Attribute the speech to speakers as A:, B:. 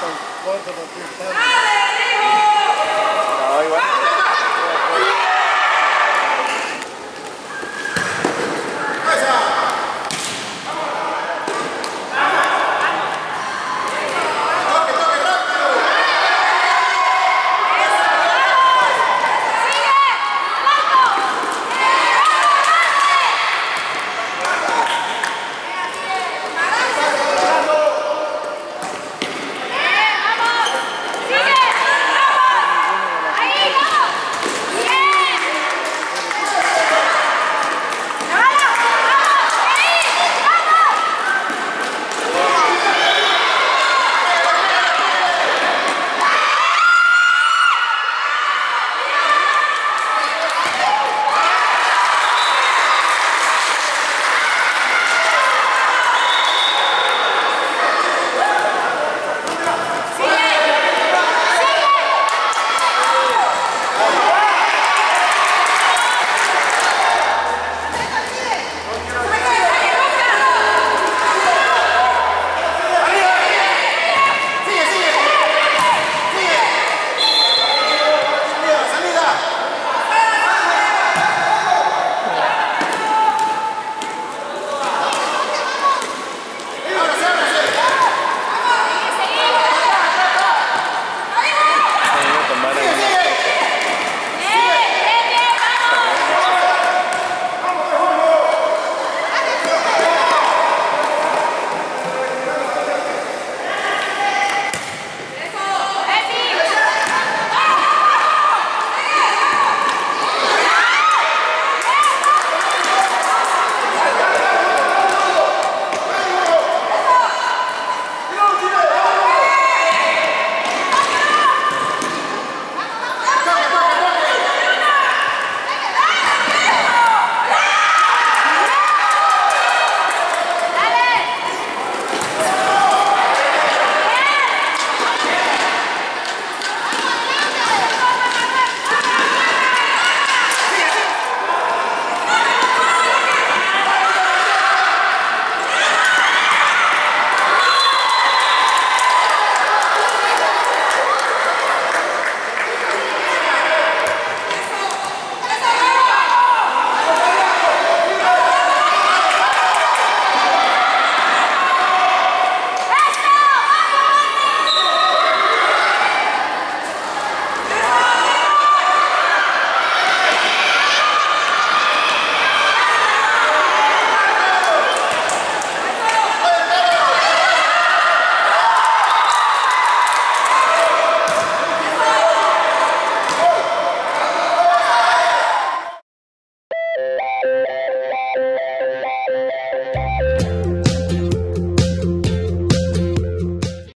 A: tan corto.